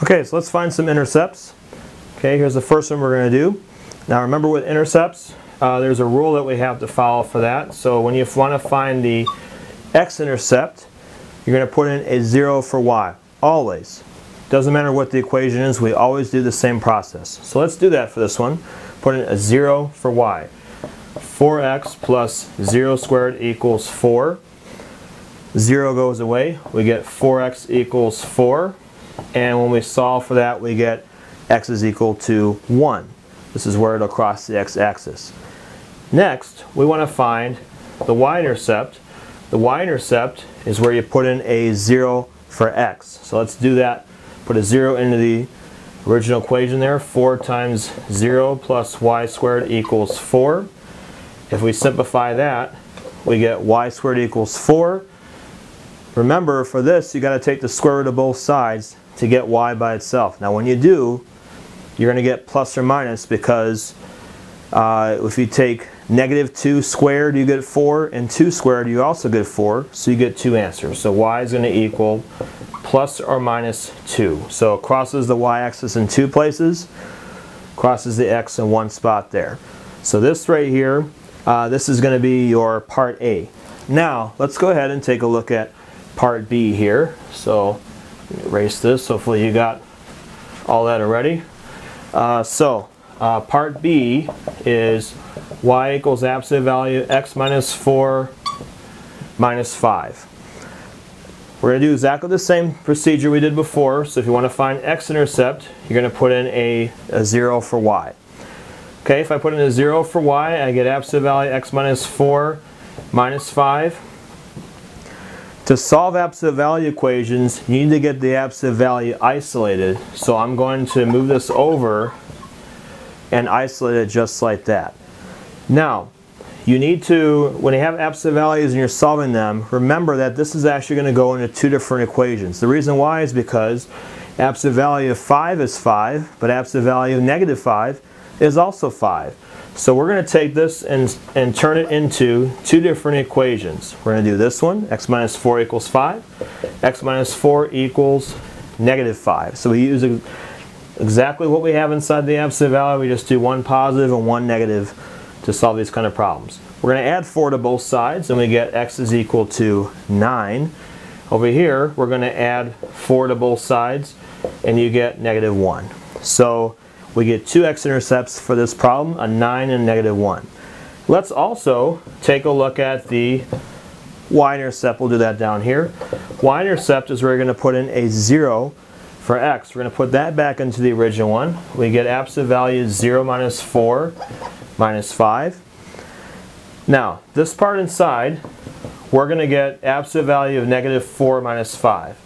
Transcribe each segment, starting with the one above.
Okay, so let's find some intercepts. Okay, here's the first one we're going to do. Now remember with intercepts, uh, there's a rule that we have to follow for that. So when you want to find the x-intercept, you're going to put in a 0 for y, always. Doesn't matter what the equation is, we always do the same process. So let's do that for this one. Put in a 0 for y. 4x plus 0 squared equals 4. 0 goes away, we get 4x equals 4 and when we solve for that we get x is equal to 1. This is where it'll cross the x-axis. Next, we want to find the y-intercept. The y-intercept is where you put in a 0 for x. So let's do that. Put a 0 into the original equation there. 4 times 0 plus y squared equals 4. If we simplify that, we get y squared equals 4. Remember, for this, you got to take the square root of both sides to get y by itself. Now when you do, you're going to get plus or minus because uh, if you take negative 2 squared you get 4 and 2 squared you also get 4 so you get two answers. So y is going to equal plus or minus 2. So it crosses the y-axis in two places, crosses the x in one spot there. So this right here, uh, this is going to be your part A. Now let's go ahead and take a look at part B here. So erase this. Hopefully you got all that already. Uh, so uh, part B is y equals absolute value x minus 4 minus 5. We're going to do exactly the same procedure we did before. So if you want to find x-intercept, you're going to put in a, a 0 for y. Okay, if I put in a 0 for y, I get absolute value x minus 4 minus 5. To solve absolute value equations, you need to get the absolute value isolated. So I'm going to move this over and isolate it just like that. Now, you need to, when you have absolute values and you're solving them, remember that this is actually going to go into two different equations. The reason why is because absolute value of 5 is 5, but absolute value of negative 5 is also 5. So we're going to take this and, and turn it into two different equations. We're going to do this one, x minus 4 equals 5. x minus 4 equals negative 5. So we use exactly what we have inside the absolute value. We just do one positive and one negative to solve these kind of problems. We're going to add 4 to both sides and we get x is equal to 9. Over here, we're going to add 4 to both sides and you get negative 1. So we get two x-intercepts for this problem, a 9 and a negative 1. Let's also take a look at the y-intercept. We'll do that down here. y-intercept is where we're going to put in a 0 for x. We're going to put that back into the original one. We get absolute value 0 minus 4 minus 5. Now, this part inside, we're going to get absolute value of negative 4 minus 5.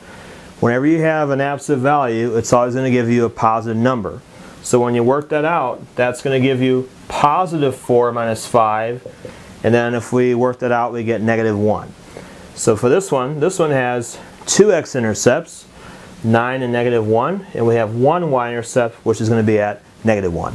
Whenever you have an absolute value, it's always going to give you a positive number. So when you work that out, that's going to give you positive 4 minus 5. And then if we work that out, we get negative 1. So for this one, this one has two x-intercepts, 9 and negative 1. And we have one y-intercept, which is going to be at negative 1.